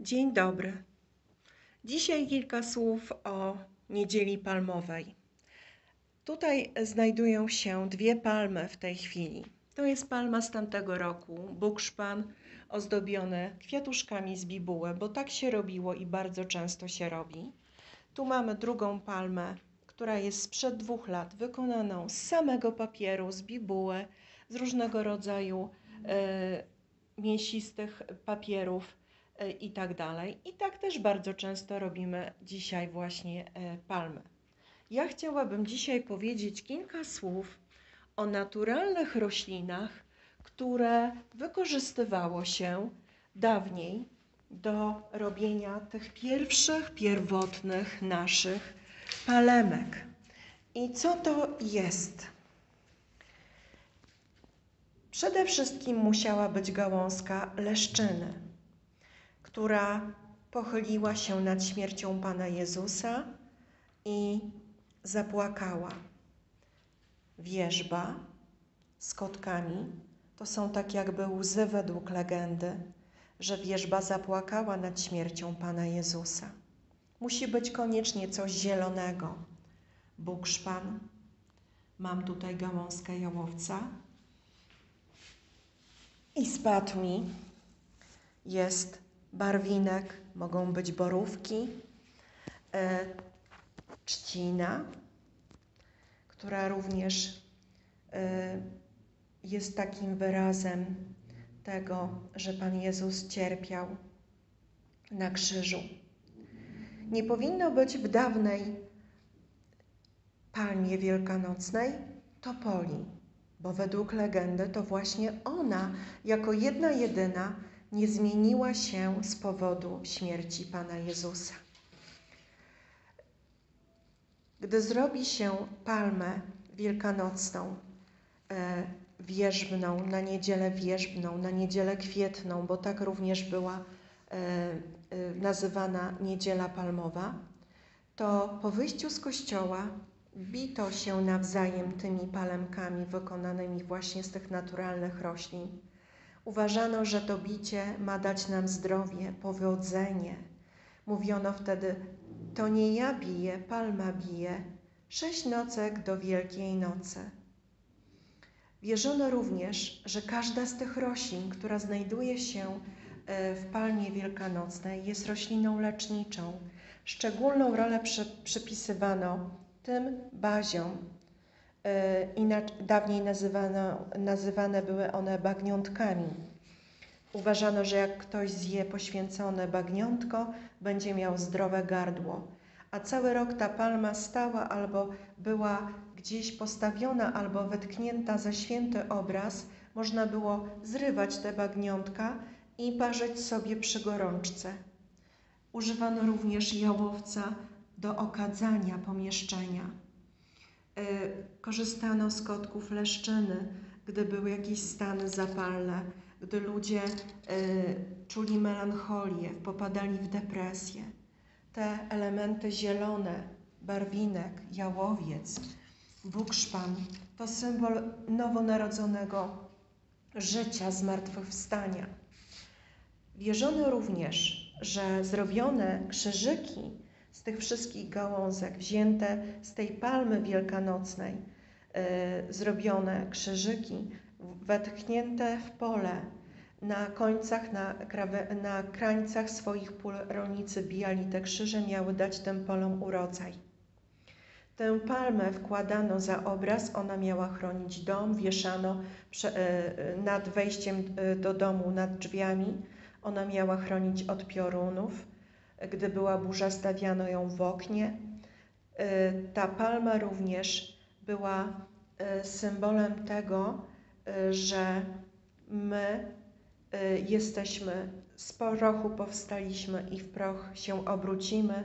Dzień dobry. Dzisiaj kilka słów o Niedzieli Palmowej. Tutaj znajdują się dwie palmy w tej chwili. To jest palma z tamtego roku, bukszpan ozdobiony kwiatuszkami z bibuły, bo tak się robiło i bardzo często się robi. Tu mamy drugą palmę, która jest sprzed dwóch lat, wykonaną z samego papieru, z bibuły, z różnego rodzaju e, mięsistych papierów i tak dalej. I tak też bardzo często robimy dzisiaj właśnie e, palmy. Ja chciałabym dzisiaj powiedzieć kilka słów o naturalnych roślinach, które wykorzystywało się dawniej do robienia tych pierwszych, pierwotnych naszych palemek. I co to jest? Przede wszystkim musiała być gałązka leszczyny, która pochyliła się nad śmiercią Pana Jezusa i zapłakała. Wierzba z kotkami to są tak jakby łzy według legendy, że wierzba zapłakała nad śmiercią Pana Jezusa. Musi być koniecznie coś zielonego. Bukszpan. Mam tutaj gałązkę jałowca. I spadł mi. Jest barwinek, mogą być borówki, e, trzcina, która również e, jest takim wyrazem tego, że Pan Jezus cierpiał na krzyżu. Nie powinno być w dawnej palmie wielkanocnej topoli, bo według legendy to właśnie ona, jako jedna jedyna, nie zmieniła się z powodu śmierci Pana Jezusa. Gdy zrobi się palmę wielkanocną, e, wierzbną, na niedzielę wierzbną, na niedzielę kwietną, bo tak również była e, e, nazywana niedziela palmowa, to po wyjściu z kościoła bito się nawzajem tymi palemkami wykonanymi właśnie z tych naturalnych roślin. Uważano, że to bicie ma dać nam zdrowie, powodzenie. Mówiono wtedy, to nie ja biję, palma bije, sześć nocek do Wielkiej Nocy. Wierzono również, że każda z tych roślin, która znajduje się e, w palmie wielkanocnej, jest rośliną leczniczą. Szczególną rolę przypisywano tym baziom. E, dawniej nazywano, nazywane były one bagniątkami. Uważano, że jak ktoś zje poświęcone bagniątko, będzie miał zdrowe gardło. A cały rok ta palma stała albo była gdzieś postawiona, albo wetknięta za święty obraz. Można było zrywać te bagniątka i parzyć sobie przy gorączce. Używano również jałowca do okadzania pomieszczenia. E, korzystano z kotków leszczyny, gdy były jakieś stany zapalne, gdy ludzie e, czuli melancholię, popadali w depresję. Te elementy zielone, barwinek, jałowiec, bukszpan to symbol nowonarodzonego życia, zmartwychwstania. Wierzono również, że zrobione krzyżyki z tych wszystkich gałązek, wzięte z tej palmy wielkanocnej, y, zrobione krzyżyki, wetknięte w pole, na końcach, na, na krańcach swoich pól rolnicy bijali te krzyże, miały dać tym polom urodzaj. Tę palmę wkładano za obraz, ona miała chronić dom, wieszano e, nad wejściem e, do domu, nad drzwiami. Ona miała chronić od piorunów. Gdy była burza, stawiano ją w oknie. E, ta palma również była symbolem tego, że my jesteśmy z prochu powstaliśmy i w proch się obrócimy,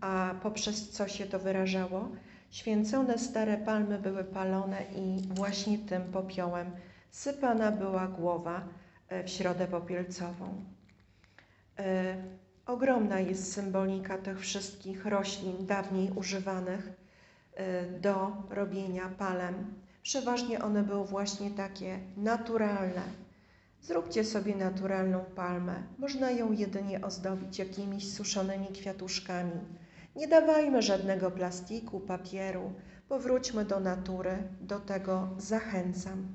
a poprzez co się to wyrażało? Święcone stare palmy były palone i właśnie tym popiołem sypana była głowa w środę popielcową. Ogromna jest symbolika tych wszystkich roślin dawniej używanych e, do robienia palem. Przeważnie one były właśnie takie naturalne, Zróbcie sobie naturalną palmę. Można ją jedynie ozdobić jakimiś suszonymi kwiatuszkami. Nie dawajmy żadnego plastiku, papieru. Powróćmy do natury. Do tego zachęcam.